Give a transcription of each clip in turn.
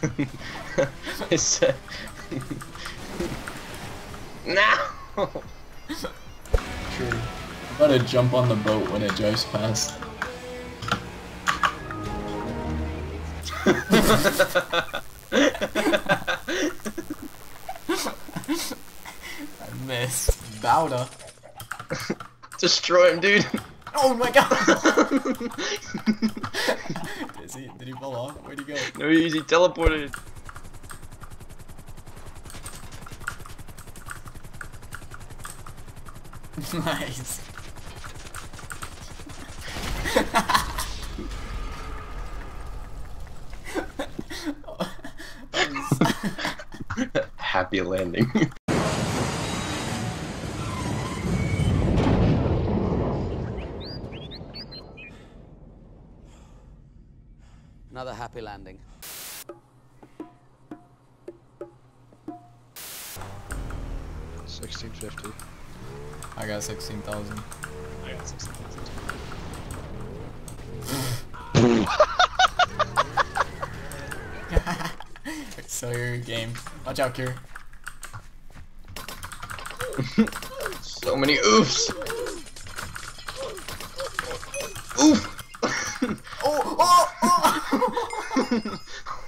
it's, uh... no! True. You gotta jump on the boat when it drives past. I missed. Bowda. Destroy him, dude. Oh my god! Is he, did he fall off? Where'd he go? No, he's he teleported. nice. Happy landing. Another happy landing. Sixteen fifty. I got 16,000. I got sixteen fifty. so your game. Watch out, Kier. so many oofs. Oof. Oh, oh, oh!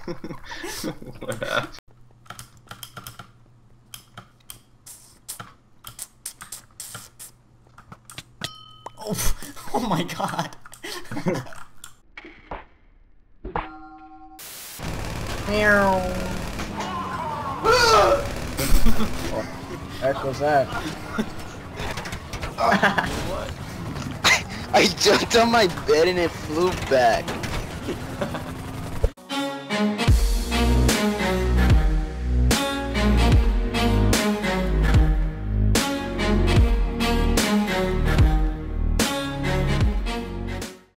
What happened? oh, oh my god. Meow! heck was that? I jumped on my bed and it flew back.